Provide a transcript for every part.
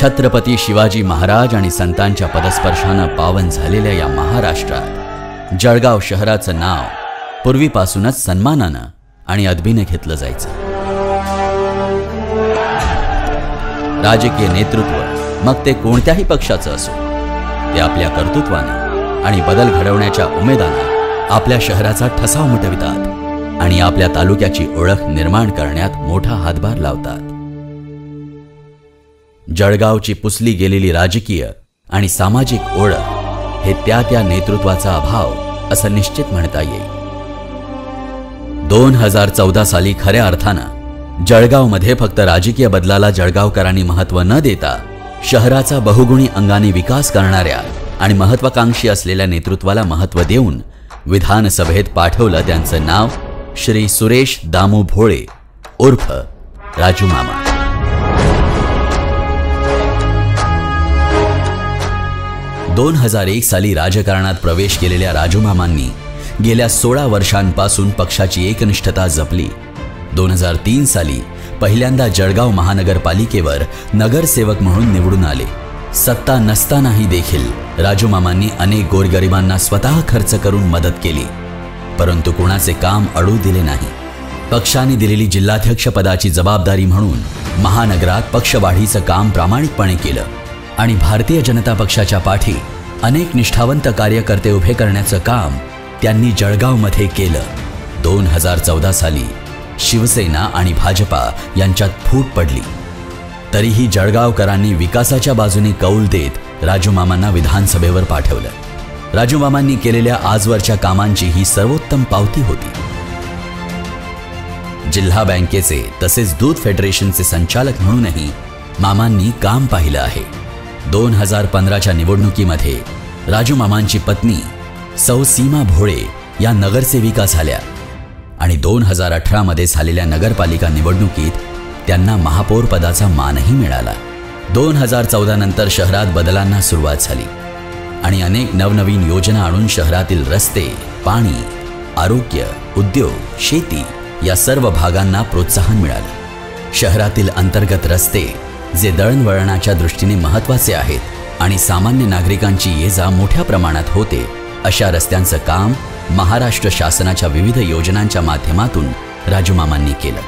छत्रपती शिवाजी महाराज आणि संतांच्या पदस्पर्शानं पावन झालेल्या या महाराष्ट्रात जळगाव शहराचं नाव पूर्वीपासूनच सन्मानानं आणि अदबीने घेतलं जायचं. राजकीय नेतृत्व मग ते कोणत्याही पक्षाचं असो ते आपल्या कर्तृत्वानं आणि बदल घडवण्याच्या उमेदानं आपल्या शहराचा ठसाव मिटवितात आणि आपल्या तालुक्याची ओळख निर्माण करण्यात मोठा हातभार लावतात. जळगावची पुसली गेलेली राजकीय आणि सामाजिक ओळख हे त्या त्या नेतृत्वाचा अभाव असं निश्चित म्हणता येईल. दोन हजार चौदा साली खऱ्या अर्थानं जळगावमध्ये फक्त राजकीय बदलाला जळगावकरांनी महत्त्व न देता शहराचा बहुगुणी अंगाने विकास करणाऱ्या आणि महत्वाकांक्षी असलेल्या नेतृत्वाला महत्त्व देऊन विधानसभेत पाठवलं त्यांचं नाव श्री सुरेश दामू भोळे उर्फ राजू मामा दोन हजार एक साली राजकारणात प्रवेश केलेल्या राजूमामांनी गेल्या सोळा वर्षांपासून पक्षाची एकनिष्ठता जपली. दोन हजार तीन साली पहिल्यांदा जळगाव महानगरपालिकेवर नगरसेवक म्हणून निवडून आले. सत्ता नसतानाही देखील राजूमामांनी अनेक गोरगरिबांना स्वतः खर्च करून मदत केली. परंतु कुणाचे काम अडू दिले नाही. पक्षाने दिलेली जिल्हाध्यक्षपदाची जबाबदारी म्हणून महानगरात पक्षवाढीचं काम प्रामाणिकपणे केलं. आणि भारतीय जनता पक्षाच्या पाठी अनेक निष्ठावंत कार्यकर्ते उभे करण्याचं काम त्यांनी जळगावमध्ये केलं. दोन हजार चौदा साली शिवसेना आणि भाजपा यांच्यात फूट पडली. तरीही जळगावकरांनी विकासाच्या बाजूने कौल देत राजूमामांना विधानसभेवर पाठवलं. राजूमामांनी केलेल्या आजवरच्या कामांची ही सर्वोत्तम पावती होती. जिल्हा बँकेचे तसेच दूध फेडरेशनचे संचालक म्हणूनही मामांनी काम पाहिलं आहे. दोन हजार पंधराच्या निवडणुकीमध्ये राजू मामांची पत्नी सौ सीमा भोळे या नगरसेविका झाल्या. आणि दोन हजार अठरामध्ये झालेल्या नगरपालिका निवडणुकीत त्यांना महापौर पदाचा मानही मिळाला. दोन हजार चौदा नंतर शहरात बदलांना सुरुवात झाली. आणि अनेक नवनवीन योजना आणून शहरातील रस्ते पाणी आरोग्य उद्योग शेती या सर्व भागांना प्रोत्साहन मिळालं. शहरातील अंतर्गत रस्ते जे दळणवळणाच्या दृष्टीने महत्त्वाचे आहेत आणि सामान्य नागरिकांची ये जा मोठ्या प्रमाणात होते अशा रस्त्यांचं काम महाराष्ट्र शासनाच्या विविध योजनांच्या माध्यमातून राजूमामांनी केलं.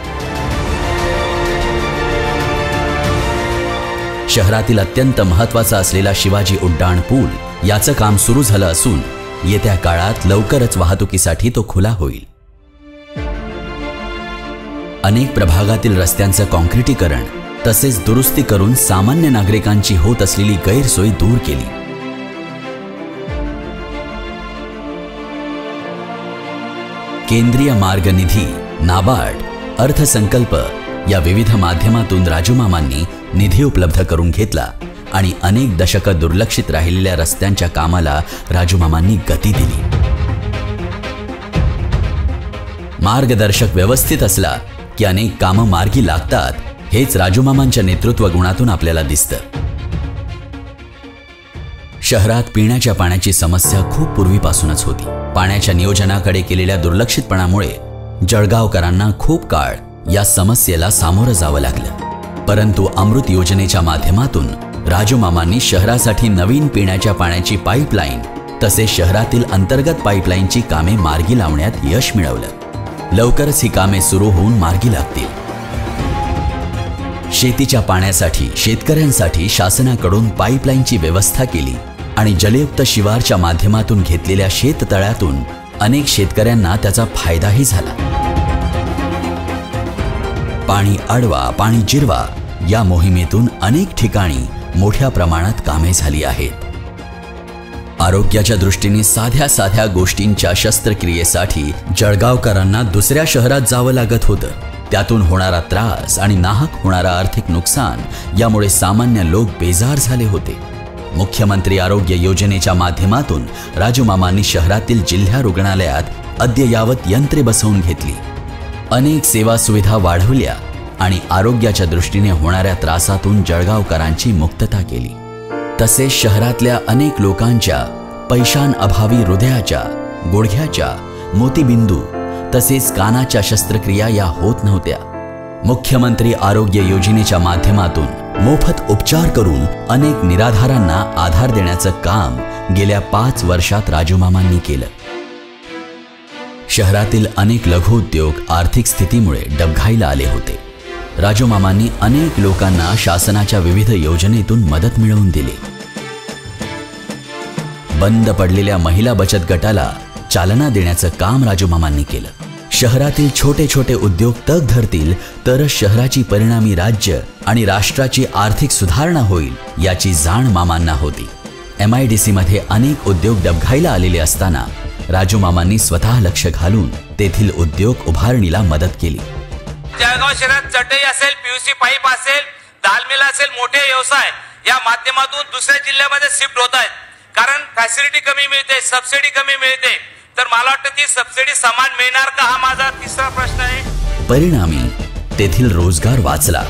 शहरातील अत्यंत महत्त्वाचा असलेला शिवाजी उड्डाण पूल याचं काम सुरू झालं असून येत्या काळात लवकरच वाहतुकीसाठी तो खुला होईल. अनेक प्रभागातील रस्त्यांचं कॉन्क्रिटीकरण तसेच दुरुस्ती करून सामान्य नागरिकांची होत असलेली गैरसोय दूर केली. केंद्रीय मार्ग निधी नाबार्ड अर्थसंकल्प या विविध माध्यमातून राजूमामांनी निधी उपलब्ध करून घेतला आणि अनेक दशकं दुर्लक्षित राहिलेल्या रस्त्यांच्या कामाला राजूमामांनी गती दिली. मार्गदर्शक व्यवस्थित असला की अनेक कामं मार्गी लागतात हेच राजूमामांच्या नेतृत्व गुणातून आपल्याला दिसतं. शहरात पिण्याच्या पाण्याची समस्या खूप पूर्वीपासूनच होती. पाण्याच्या नियोजनाकडे केलेल्या दुर्लक्षितपणामुळे जळगावकरांना खूप काळ या समस्येला सामोरं जावं लागलं. परंतु अमृत योजनेच्या माध्यमातून राजूमामांनी शहरासाठी नवीन पिण्याच्या पाण्याची पाईपलाईन तसेच शहरातील अंतर्गत पाईपलाईनची कामे मार्गी लावण्यात यश मिळवलं. लवकरच ही कामे सुरू होऊन मार्गी लागतील. शेतीच्या पाण्यासाठी शेतकऱ्यांसाठी शासनाकडून पाईपलाईनची व्यवस्था केली आणि जलयुक्त शिवारच्या माध्यमातून घेतलेल्या शेततळ्यातून अनेक शेतकऱ्यांना त्याचा फायदाही झाला. पाणी अडवा पाणी जिरवा या मोहिमेतून अनेक ठिकाणी मोठ्या प्रमाणात कामे झाली आहेत. आरोग्याच्या दृष्टीने साध्या साध्या गोष्टींच्या शस्त्रक्रियेसाठी जळगावकरांना दुसऱ्या शहरात जावं लागत होतं. त्यातून होणारा त्रास आणि नाहक होणारा आर्थिक नुकसान यामुळे सामान्य लोक बेजार झाले होते. मुख्यमंत्री आरोग्य योजनेच्या माध्यमातून राजूमामांनी शहरातील जिल्हा रुग्णालयात अद्ययावत यंत्रे बसवून घेतली. अनेक सेवा सुविधा वाढवल्या आणि आरोग्याच्या दृष्टीने होणाऱ्या त्रासातून जळगावकरांची मुक्तता केली. तसेच शहरातल्या अनेक लोकांच्या पैशांअभावी हृदयाच्या गुडघ्याच्या मोतीबिंदू तसेच कानाच्या शस्त्रक्रिया या होत नव्हत्या. मुख्यमंत्री आरोग्य योजनेच्या माध्यमातून मोफत उपचार करून अनेक निराधारांना आधार देण्याचं काम गेल्या पाच वर्षात राजूमामांनी केलं. शहरातील अनेक लघुउद्योग आर्थिक स्थितीमुळे डबघाईला आले होते. राजूमामांनी अनेक लोकांना शासनाच्या विविध योजनेतून मदत मिळवून दिली. बंद पडलेल्या महिला बचत गटाला चालना देण्याचं काम राजूमामांनी केलं. शहरातील छोटे छोटे उद्योग तग धरतील तरच शहराची परिणामी राज्य आणि राष्ट्राची आर्थिक सुधारणा होईल याची जाण मामांना होती. एम आय डी सीमध्ये अनेक उद्योग डबघाईला आलेले असताना राजू मामांनी स्वतः लक्ष घालून तेथील उद्योग उभारणीला मदत केली. जळगाव शहरात चटई असेल पीयूसी पाईप असेल दालमिल असेल मोठे व्यवसाय या माध्यमातून दुसऱ्या जिल्ह्यामध्ये शिफ्ट होत आहेत. कारण फॅसिलिटी कमी मिळते सबसिडी कमी मिळते. तर मला वाटतं ती सबसिडी समान मिळणार का हा माझा तिसरा प्रश्न आहे. परिणामी तेथील रोजगार वाचला.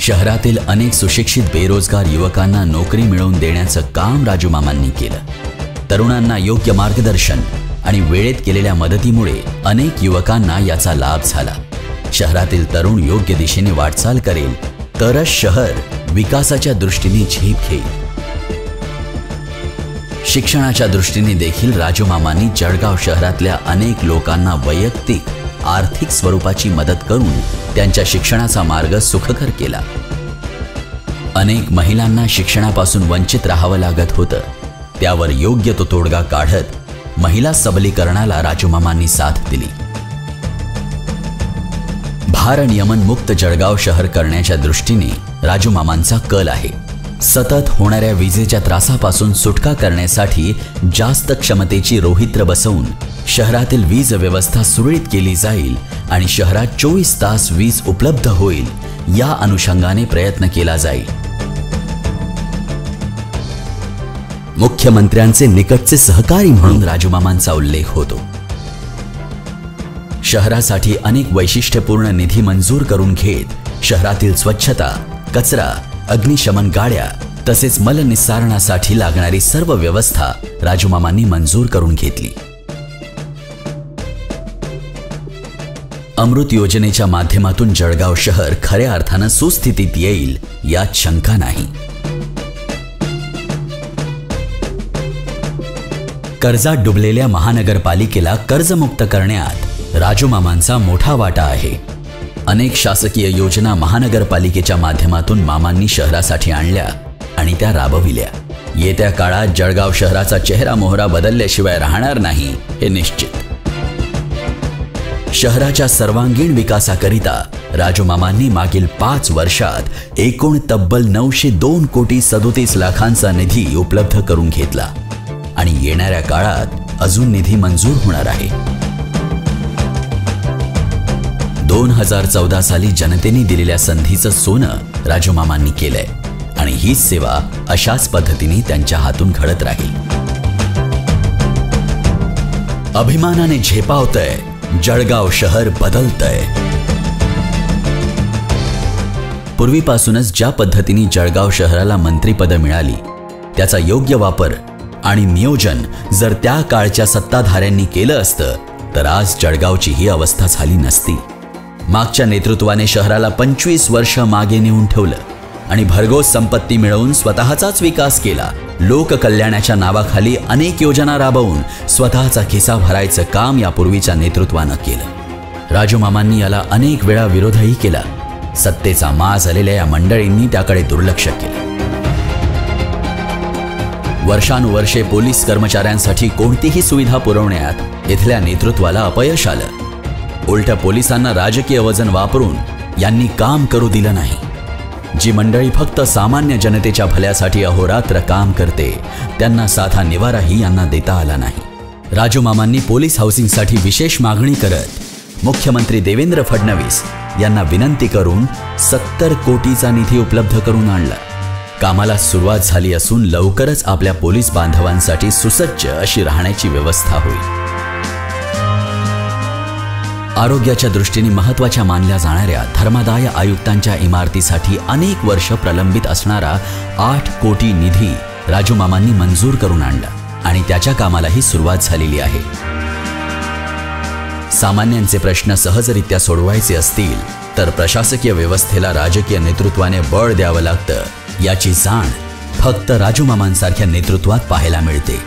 शहरातील अनेक सुशिक्षित बेरोजगार युवकांना नोकरी मिळवून देण्याचं काम राजूमामांनी केलं. तरुणांना योग्य मार्गदर्शन आणि वेळेत केलेल्या मदतीमुळे अनेक युवकांना याचा लाभ झाला. शहरातील तरुण योग्य दिशेने वाटचाल करेल तरच शहर विकासाच्या दृष्टीने झेप घेईल. शिक्षणाच्या दृष्टीने देखील राजूमामांनी जळगाव शहरातल्या अनेक लोकांना वैयक्तिक आर्थिक स्वरूपाची मदत करून त्यांच्या शिक्षणाचा मार्ग सुखकर केला. अनेक महिलांना शिक्षणापासून वंचित राहावं लागत होतं. त्यावर योग्य तो तोडगा काढत महिला सबलीकरणाला राजूमामांनी साथ दिली. भारनियमन मुक्त जळगाव शहर करण्याच्या दृष्टीने राजूमामांचा कल आहे. सतत होणाऱ्या विजेच्या त्रासापासून सुटका करण्यासाठी जास्त क्षमतेची रोहित्र बसवून शहरातील वीज व्यवस्था सुरळीत केली जाईल आणि शहरात चोवीस तास वीज उपलब्ध होईल या अनुषंगाने प्रयत्न केला जाईल. मुख्यमंत्र्यांचे निकटचे सहकारी म्हणून राजूमामांचा उल्लेख होतो. शहरासाठी अनेक वैशिष्ट्यपूर्ण निधी मंजूर करून घेत शहरातील स्वच्छता कचरा अग्निशमन गाड्या तसेच मलनिस्सारणासाठी लागणारी सर्व व्यवस्था राजूमामांनी मंजूर करून घेतली. अमृत योजनेच्या माध्यमातून जळगाव शहर खऱ्या अर्थानं सुस्थितीत येईल यात शंका नाही. कर्जात डुबलेल्या महानगरपालिकेला कर्जमुक्त करण्यात राजूमामांचा मोठा वाटा आहे. अनेक शासकीय योजना महानगरपालिकेच्या माध्यमातून मामांनी शहरासाठी आणल्या आणि त्या राबविल्या. येत्या काळात जळगाव शहराचा चेहरा मोहरा बदलल्याशिवाय राहणार नाही हे निश्चित. शहराच्या सर्वांगीण विकासाकरिता राजूमामांनी मागील पाच वर्षात एकूण तब्बल नऊशे दोन कोटी सदोतीस लाखांचा निधी उपलब्ध करून घेतला. आणि येणाऱ्या काळात अजून निधी मंजूर होणार आहे. दोन हजार चौदा साली जनतेने दिलेल्या संधीचं सोनं राजूमामांनी केलंय. आणि हीच सेवा अशाच पद्धतीने त्यांच्या हातून घडत राहील. अभिमानाने झेपावतय जळगाव शहर बदलतय. पूर्वीपासूनच ज्या पद्धतीने जळगाव शहराला मंत्रीपद मिळाली त्याचा योग्य वापर आणि नियोजन जर त्या काळच्या सत्ताधाऱ्यांनी केलं असतं तर आज जळगावची ही अवस्था झाली नसती. मागच्या नेतृत्वाने शहराला पंचवीस वर्ष मागे नेऊन ठेवलं आणि भरघोस संपत्ती मिळवून स्वतःचाच विकास केला. लोककल्याणाच्या नावाखाली अनेक योजना राबवून स्वतःचा खिसा भरायचं काम यापूर्वीच्या नेतृत्वानं केलं. राजूमामांनी याला अनेक वेळा विरोधही केला. सत्तेचा मा झालेल्या या मंडळींनी त्याकडे दुर्लक्ष केलं. वर्षानुवर्षे पोलीस कर्मचाऱ्यांसाठी कोणतीही सुविधा पुरवण्यात इथल्या नेतृत्वाला अपयश आलं. उलट पोलिसांना राजकीय वजन वापरून यांनी काम करू दिलं नाही. जी मंडळी फक्त सामान्य जनतेच्या भल्यासाठी अहोरात्र काम करते त्यांना साधा निवाराही यांना देता आला नाही. राजू मामांनी पोलीस हाऊसिंगसाठी विशेष मागणी करत मुख्यमंत्री देवेंद्र फडणवीस यांना विनंती करून सत्तर कोटीचा निधी उपलब्ध करून आणला. कामाला सुरुवात झाली असून लवकरच आपल्या पोलीस बांधवांसाठी सुसज्ज अशी राहण्याची व्यवस्था होईल. आरोग्याच्या दृष्टीने महत्त्वाच्या मानल्या जाणाऱ्या धर्मादाय आयुक्तांच्या इमारतीसाठी अनेक वर्ष प्रलंबित असणारा आठ कोटी निधी राजूमामांनी मंजूर करून आणला आणि त्याच्या कामालाही सुरुवात झालेली आहे. सामान्यांचे प्रश्न सहजरित्या सोडवायचे असतील तर प्रशासकीय व्यवस्थेला राजकीय नेतृत्वाने बळ द्यावं लागतं याची जाण फक्त राजूमामांसारख्या नेतृत्वात पाहायला मिळते.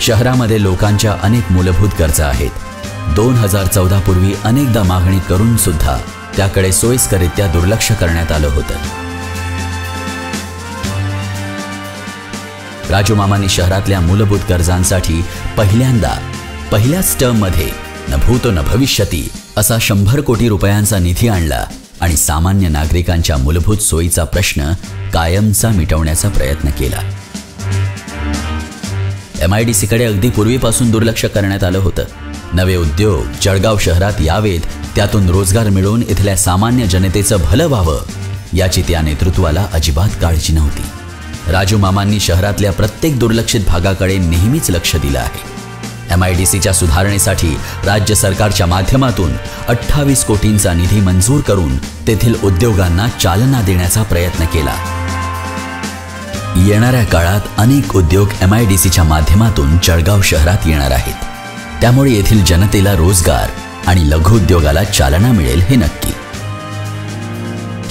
शहरामध्ये लोकांच्या अनेक मूलभूत गरजा आहेत. दोन हजार चौदा पूर्वी अनेकदा मागणी करून सुद्धा त्याकडे सोयीस्करित्या दुर्लक्ष करण्यात आलं होतं. राजूमामांनी शहरातल्या मूलभूत गरजांसाठी पहिल्यांदा पहिल्याच टर्ममध्ये न भूतो न भविष्यती असा शंभर कोटी रुपयांचा निधी आणला आणि सामान्य नागरिकांच्या मूलभूत सोयीचा प्रश्न कायमचा मिटवण्याचा प्रयत्न केला. एम आय डी सीकडे अगदी पूर्वीपासून दुर्लक्ष करण्यात आलं होतं. नवे उद्योग जळगाव शहरात यावेत त्यातून रोजगार मिळवून इथल्या सामान्य जनतेचं भलं व्हावं याची त्या नेतृत्वाला अजिबात काळजी नव्हती. राजू मामांनी शहरातल्या प्रत्येक दुर्लक्षित भागाकडे नेहमीच लक्ष दिलं आहे. एम आय डी सीच्या सुधारणेसाठी राज्य सरकारच्या माध्यमातून अठ्ठावीस कोटींचा निधी मंजूर करून तेथील उद्योगांना चालना देण्याचा प्रयत्न केला. येणाऱ्या काळात अनेक उद्योग एम आय डी सीच्या माध्यमातून जळगाव शहरात येणार आहेत. त्यामुळे येथील जनतेला रोजगार आणि लघुउद्योगाला चालना मिळेल हे नक्की.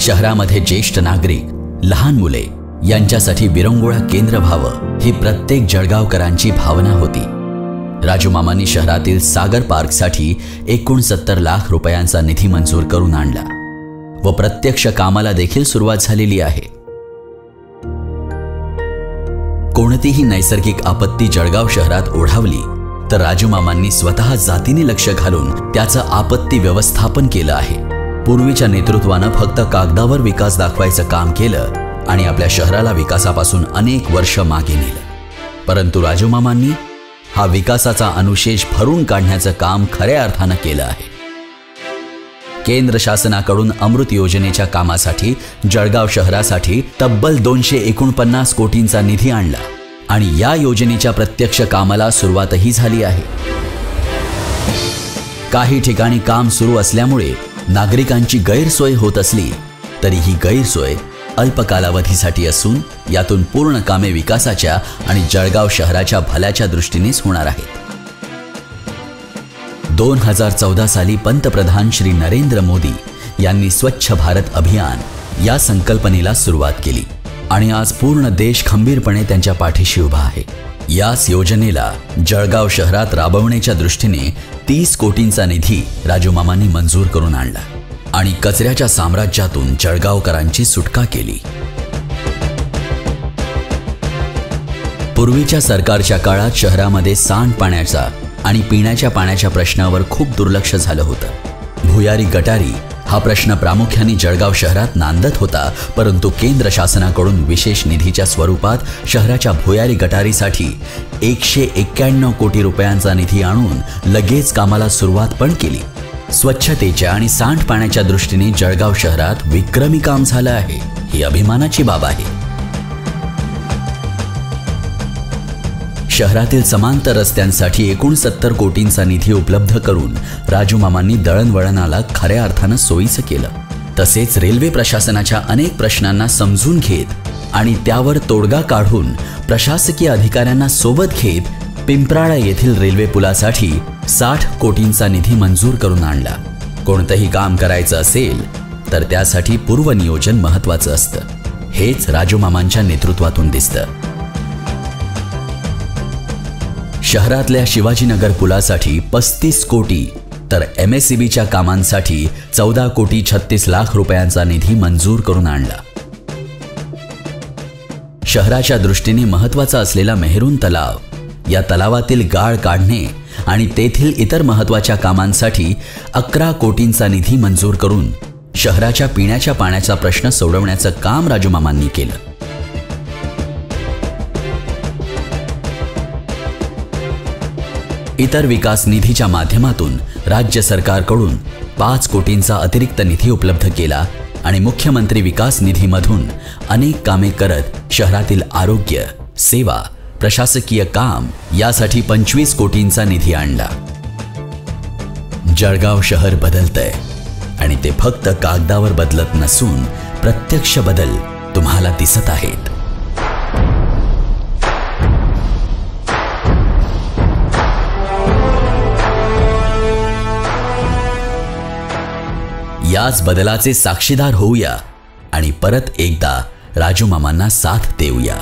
शहरामध्ये ज्येष्ठ नागरिक लहान मुले यांच्यासाठी विरंगुळा केंद्र व्हावं ही प्रत्येक जळगावकरांची भावना होती. राजूमामांनी शहरातील सागर पार्कसाठी एकोणसत्तर लाख रुपयांचा निधी मंजूर करून आणला व प्रत्यक्ष कामाला देखील सुरुवात झालेली आहे. कोणतीही नैसर्गिक आपत्ती जळगाव शहरात ओढावली तर राजूमामांनी स्वतः जातीने लक्ष घालून त्याचं आपत्ती व्यवस्थापन केलं आहे. पूर्वीच्या नेतृत्वानं फक्त कागदावर विकास दाखवायचं काम केलं आणि आपल्या शहराला विकासापासून अनेक वर्ष मागे नेलं. परंतु राजूमामांनी हा विकासाचा अनुशेष भरून काढण्याचं काम खऱ्या अर्थानं केलं आहे. केंद्र शासनाकडून अमृत योजनेच्या कामासाठी जळगाव शहरासाठी तब्बल दोनशे एकोणपन्नास कोटींचा निधी आणला. आणि या योजनेच्या प्रत्यक्ष कामाला सुरुवातही झाली आहे. काही ठिकाणी काम सुरू असल्यामुळे नागरिकांची गैरसोय होत असली तरी ही गैरसोय अल्प कालावधीसाठी असून यातून पूर्ण कामे विकासाच्या आणि जळगाव शहराच्या भल्याच्या दृष्टीनेच होणार आहेत. दोन हजार चौदा साली पंतप्रधान श्री नरेंद्र मोदी यांनी स्वच्छ भारत अभियान या संकल्पनेला सुरुवात केली. आणि आज पूर्ण देश खंबीरपणे त्यांच्या पाठीशी उभा आहे. याच योजनेला जळगाव शहरात राबवण्याच्या दृष्टीने तीस कोटींचा निधी राजूमामांनी मंजूर करून आणला आणि कचऱ्याच्या साम्राज्यातून जळगावकरांची सुटका केली. पूर्वीच्या सरकारच्या काळात शहरामध्ये सांडपाण्याचा आणि पिण्याच्या पाण्याच्या प्रश्नावर खूप दुर्लक्ष झालं होतं. भुयारी गटारी हा प्रश्न प्रामुख्याने जळगाव शहरात नांदत होता परंतु केंद्र शासनाकडून विशेष निधीच्या स्वरूपात शहराच्या भुयारी गटारीसाठी एकशे एक्क्याण्णव कोटी रुपयांचा निधी आणून लगेच कामाला सुरुवात पण केली. स्वच्छतेच्या आणि सांडपाण्याच्या दृष्टीने जळगाव शहरात विक्रमी काम झालं आहे ही अभिमानाची बाब आहे. शहरातील समांतर रस्त्यांसाठी एकोणसत्तर कोटींचा निधी उपलब्ध करून राजू मामांनी दळणवळणाला खऱ्या अर्थानं सोयीचं केलं. तसेच रेल्वे प्रशासनाच्या अनेक प्रश्नांना समजून घेत आणि त्यावर तोडगा काढून प्रशासकीय अधिकाऱ्यांना सोबत घेत पिंपराळा येथील रेल्वे पुलासाठी साठ कोटींचा निधी मंजूर करून आणला. कोणतंही काम करायचं असेल तर त्यासाठी पूर्वनियोजन महत्वाचं असतं. हेच राजूमामांच्या नेतृत्वातून दिसतं. शहरातल्या शिवाजीनगर पुलासाठी पस्तीस कोटी तर एम एस सी बीच्या कामांसाठी चौदा कोटी छत्तीस लाख रुपयांचा निधी मंजूर करून आणला. शहराच्या दृष्टीने महत्त्वाचा असलेला मेहरून तलाव या तलावातील गाळ काढणे आणि तेथील इतर महत्त्वाच्या कामांसाठी अकरा कोटींचा निधी मंजूर करून शहराच्या पिण्याच्या पाण्याचा प्रश्न सोडवण्याचं काम राजूमामांनी केलं. इतर विकास निधीच्या माध्यमातून राज्य सरकारकडून पाच कोटींचा अतिरिक्त निधी उपलब्ध केला आणि मुख्यमंत्री विकास निधीमधून अनेक कामे करत शहरातील आरोग्य सेवा प्रशासकीय काम यासाठी पंचवीस कोटींचा निधी आणला. जळगाव शहर बदलतंय आणि ते फक्त कागदावर बदलत नसून प्रत्यक्ष बदल तुम्हाला दिसत आहेत. याच बदलाचे साक्षीदार होऊया आणि परत एकदा राजूमामांना साथ देऊया.